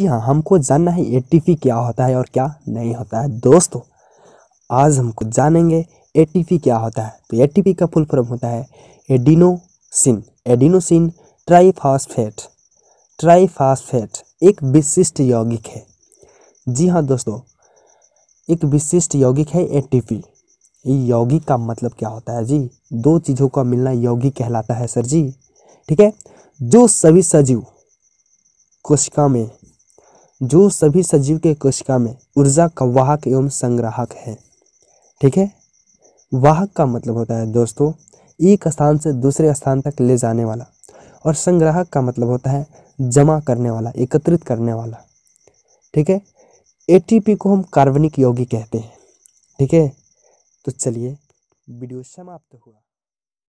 जी हाँ हमको जानना है एटीपी क्या होता है और क्या नहीं होता है। दोस्तों, आज हमको जानेंगे एटीपी क्या होता है। तो एटीपी का फुल फॉर्म होता है एडिनोसिन। एडिनोसिन ट्राईफॉस्फेट ट्राईफॉस्फेट एक विशिष्ट यौगिक है। जी हाँ दोस्तों, एक विशिष्ट यौगिक है एटीपी यौगिक का मतलब क्या होता है? जी, दो चीज़ों का मिलना यौगिक कहलाता है, सर जी। ठीक है? जो सभी सजीव कोशिका में जो सभी सजीव के कोशिका में ऊर्जा का वाहक एवं संग्राहक है। ठीक है? वाहक का मतलब होता है दोस्तों, एक स्थान से दूसरे स्थान तक ले जाने वाला और संग्राहक का मतलब होता है जमा करने वाला, एकत्रित करने वाला। ठीक है? एटीपी को हम कार्बनिक यौगिक कहते हैं। ठीक है? तो चलिए, वीडियो समाप्त हुआ।